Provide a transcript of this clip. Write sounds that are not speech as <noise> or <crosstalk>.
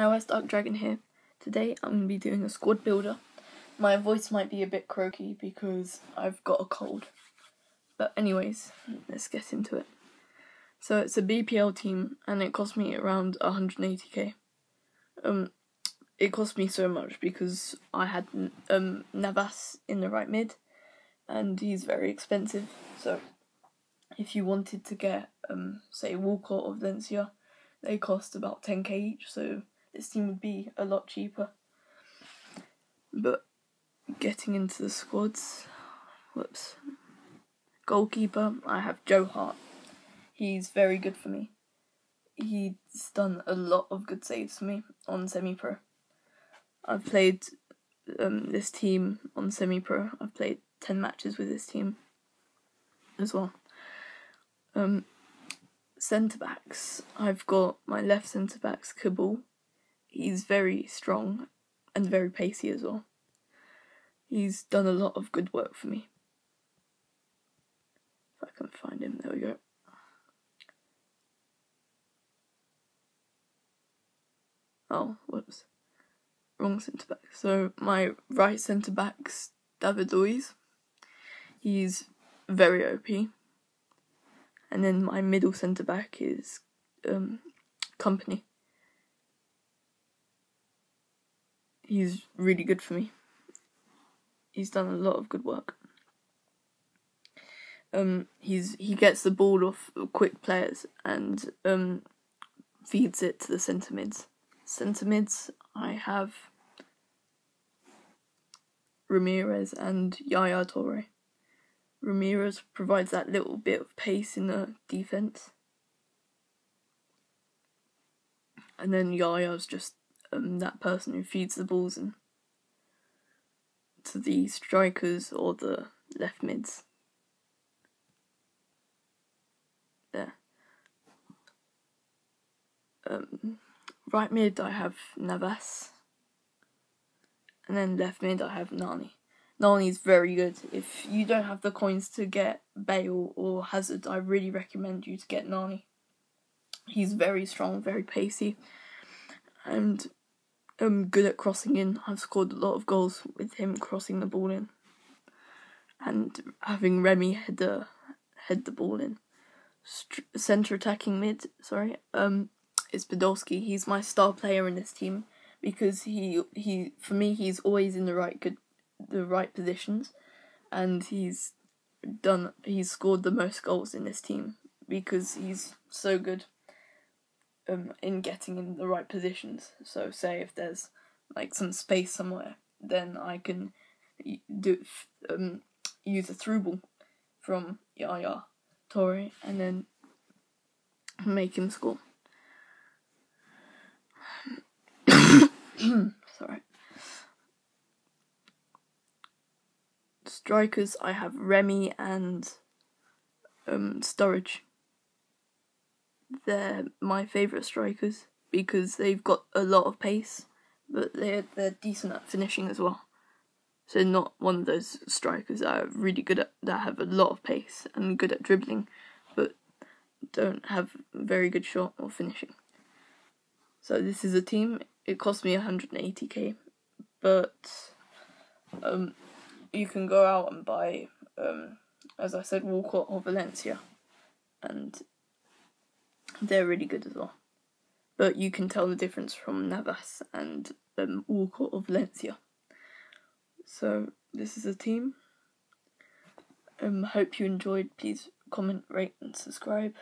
iOS Dark Dragon here. Today I'm going to be doing a squad builder. My voice might be a bit croaky because I've got a cold. But anyways, let's get into it. So it's a BPL team and it cost me around 180k. Um, it cost me so much because I had um Navas in the right mid, and he's very expensive. So if you wanted to get um say Walcott or Valencia, they cost about 10k each. So this team would be a lot cheaper. But getting into the squads, whoops. Goalkeeper, I have Joe Hart. He's very good for me. He's done a lot of good saves for me on semi pro. I've played um, this team on semi pro. I've played 10 matches with this team as well. Um, centre backs, I've got my left centre backs, Kaboul. He's very strong and very pacey as well. He's done a lot of good work for me. If I can find him, there we go. Oh, whoops. Wrong centre back. So my right centre back's David Luiz. He's very OP. And then my middle centre back is um, Kompany. He's really good for me. He's done a lot of good work. Um, he's he gets the ball off quick players and um, feeds it to the centre mids. Centre mids, I have Ramires and Yaya Toure. Ramires provides that little bit of pace in the defense. And then Yaya's just um, that person who feeds the balls in to the strikers or the left mids. There. Um, right mid I have Navas. And then left mid I have Nani. Nani's very good. If you don't have the coins to get Bale or Hazard, I really recommend you to get Nani. He's very strong, very pacey, and um, good at crossing in. I've scored a lot of goals with him crossing the ball in, and having Remy head the head the ball in. St- center attacking mid, sorry, um, is Podolski. He's my star player in this team because he he for me he's always in the right good the right positions, and he's done he's scored the most goals in this team because he's so good um in getting in the right positions. So say if there's like some space somewhere, then I can do um use a through ball from Yaya Toure and then make him score. <coughs> Sorry. Strikers, I have Remy and um, Sturridge. They're my favourite strikers because they've got a lot of pace, but they're they're decent at finishing as well. So not one of those strikers that are really good at that have a lot of pace and good at dribbling, but don't have very good shot or finishing. So this is a team. It cost me 180k, but um, you can go out and buy, um, as I said, Walcott or Valencia, and they're really good as well. But you can tell the difference from Navas and um, Walcott or Valencia. So this is a team. Um, hope you enjoyed. Please comment, rate, and subscribe.